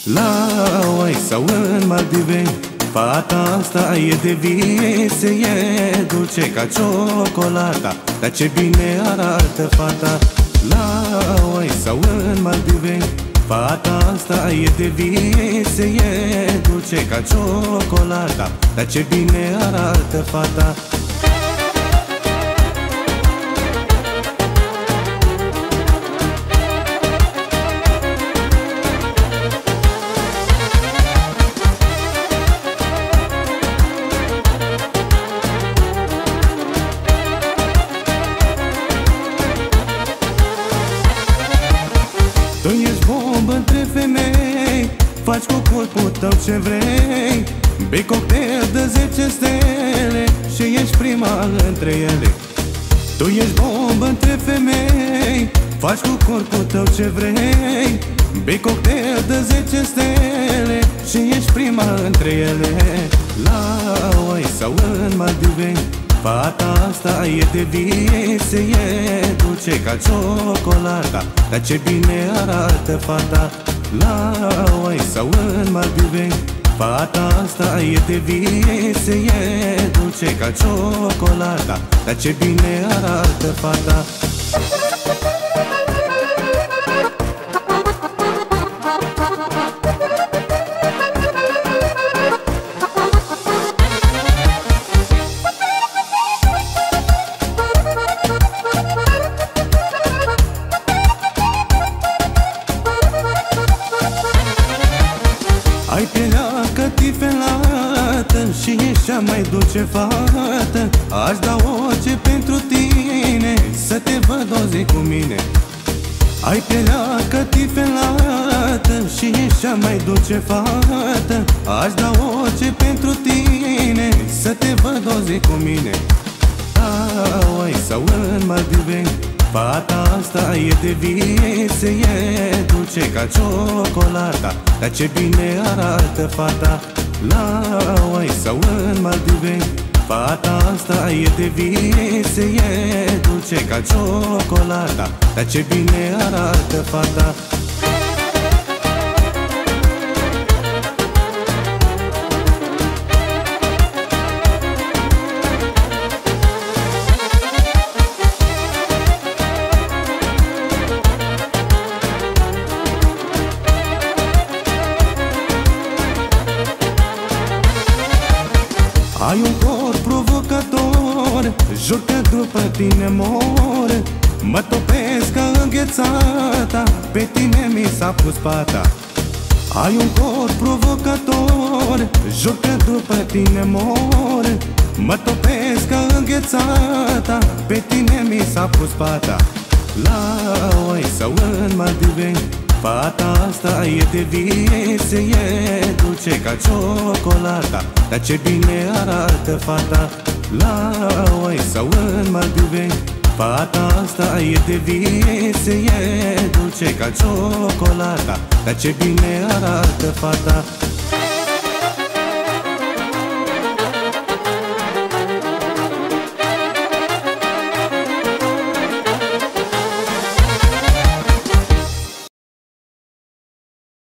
La Hawaii sau în Maldive Fata asta e de vise, e dulce ca ciocolata. Dar ce bine arată fata. La Hawaii sau în Maldive Fata asta e de vise, e dulce ca ciocolata. Dar ce bine arată fata între femei. Faci cu corpul tău ce vrei. Bei cocktail de 10 stele Și ești prima între ele. Tu ești bombă între femei. Faci cu corpul tău ce vrei. Bei cocktail de 10 stele Și ești prima între ele. La Hawaii sau în Maldive Fata asta e de vise, e dulce ca ciocolata Dar ce bine arată fata. La Hawaii sau în Maldive Fata asta e de vise, e dulce ca ciocolata Dar ce bine arată fata Ai pielea cătifelată Și ești cea mai dulce fată Aș da orice pentru tine Să te văd o zi cu mine. Ai pielea cătifelată Și ești cea mai dulce fată Aș da orice pentru tine Să te văd o zi cu mine. Hawaii sau în Maldive Fata asta e de vise, e dulce ca ciocolata. Dar ce bine arată fata La Hawaii sau în Maldive. Fata asta e de vise, e dulce ca ciocolata. Dar ce bine arată fata Ai un corp provocator Jur că după tine mor. Mă topesc ca înghețata Pe tine mi s-a pus pata. Ai un corp provocator Jur că după tine mor. Mă topesc ca înghețata Pe tine mi s-a pus pata. La Hawaii sau în Maldive Fata asta e de vise, e dulce ca ciocolata. Dar ce bine arată fata La Hawaii sau în Maldive. Fata asta e de vise, e dulce ca ciocolata. Dar ce bine arată fata